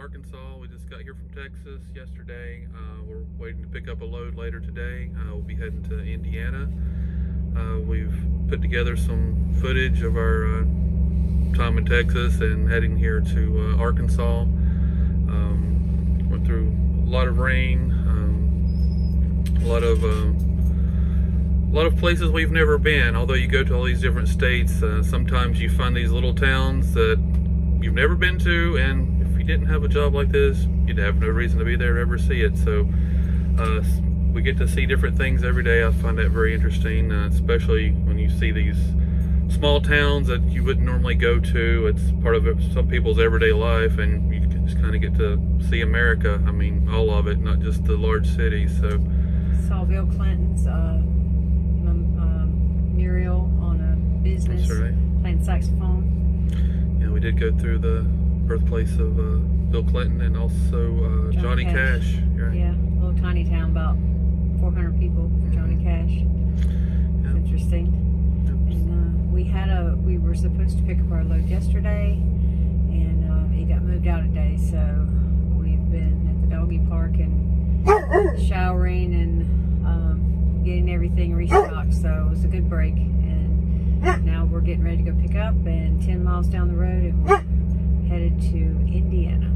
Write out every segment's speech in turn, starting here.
Arkansas. We just got here from Texas yesterday. Uh, we're waiting to pick up a load later today. Uh, we'll be heading to Indiana. Uh, we've put together some footage of our uh, time in Texas and heading here to uh, Arkansas. Um, went through a lot of rain, um, a lot of um, a lot of places we've never been. Although you go to all these different states, sometimes you find these little towns that you've never been to and didn't have a job like this, you'd have no reason to be there to ever see it. So uh, we get to see different things every day. I find that very interesting, uh, especially when you see these small towns that you wouldn't normally go to. It's part of some people's everyday life, and you just kind of get to see America. I mean, all of it, not just the large cities. So saw Bill Clinton's uh, um, mural on a business right. playing saxophone. Yeah, we did go through the birthplace of uh, Bill Clinton and also uh, Johnny, Johnny Cash. Cash. right? Yeah, little tiny town, about 400 people for Johnny Cash. It's Yeah. interesting. And uh, we had a, we were supposed to pick up our load yesterday, and uh, it got moved out a day, so we've been at the doggy park and showering and um, getting everything restocked, so it was a good break. And now we're getting ready to go pick up, and 10 miles down the road, and we're headed to Indiana.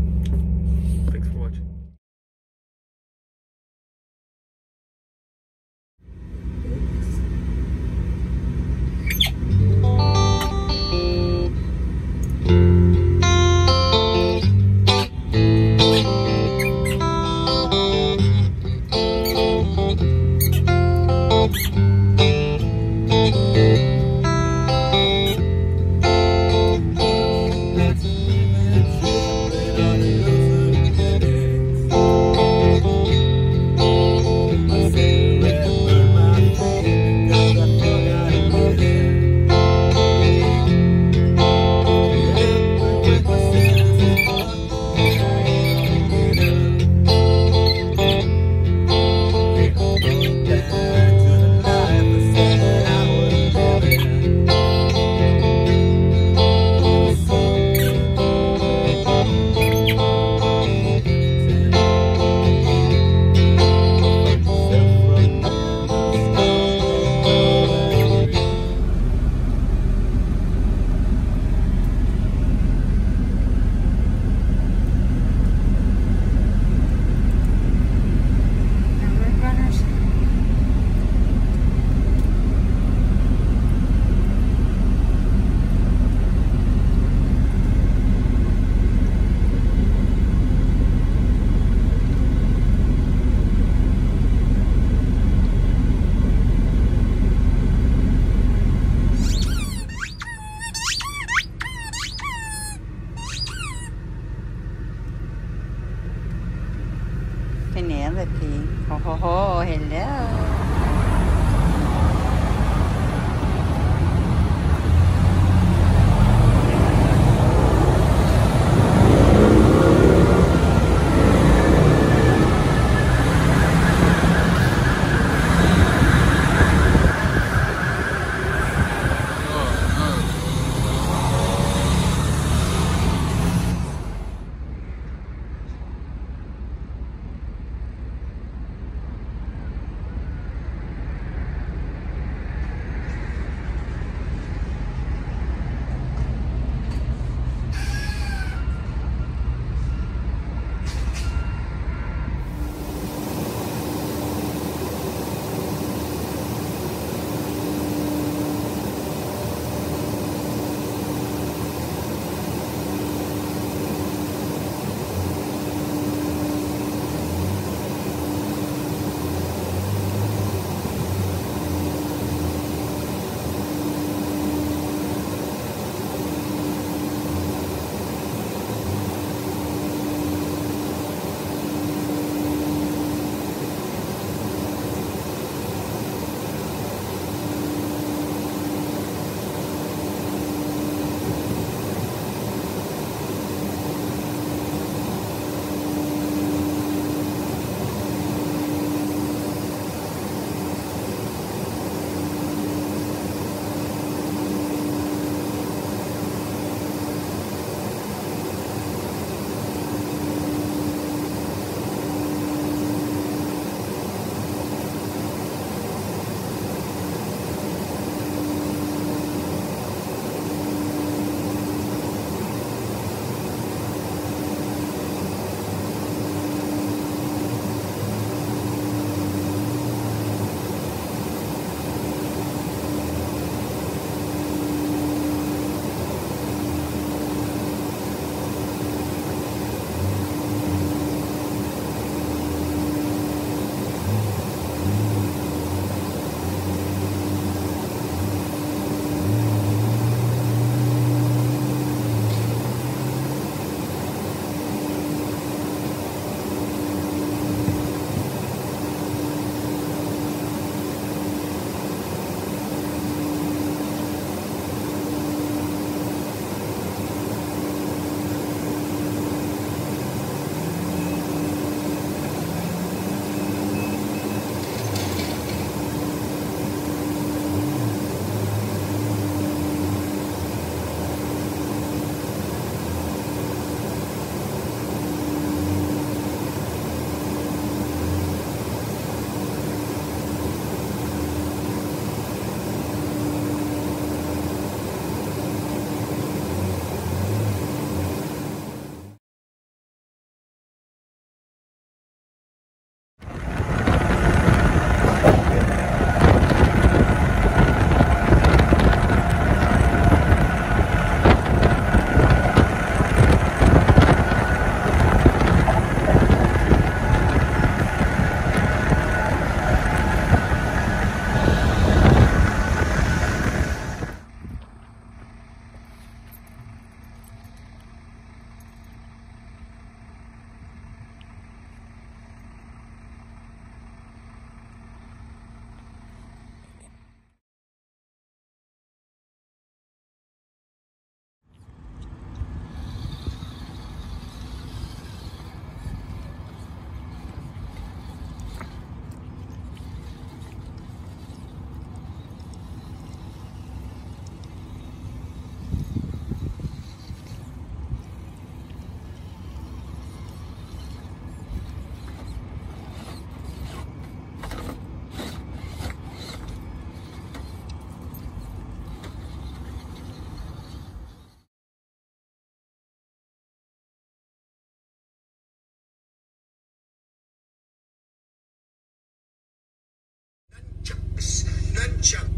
jump.